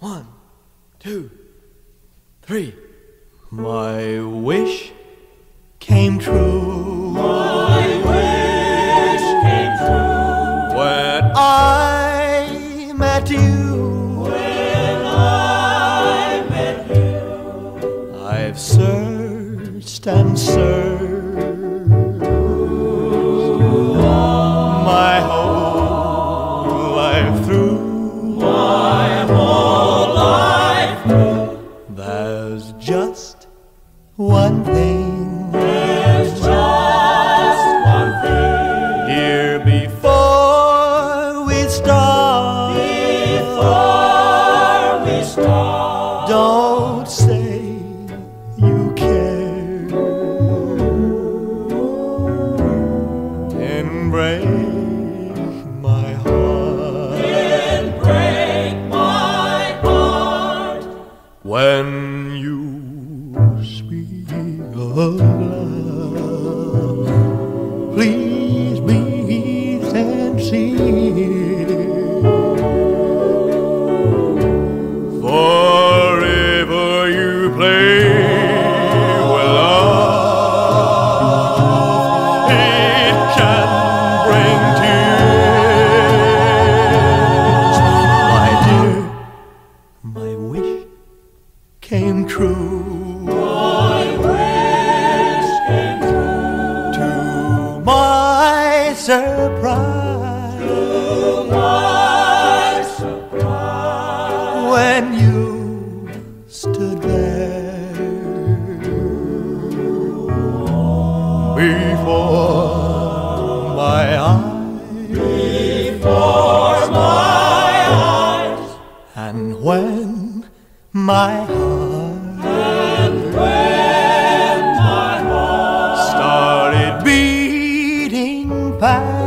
One, two, three. My wish came true. My wish came true when I met you. When I met you, I've searched and searched start. before we start. Don't say you care and break my heart And break my heart when you speak of love. Came true. My wish came true To my surprise, To My surprise. When you stood there. Before my eyes, Before my eyes. And when my pie.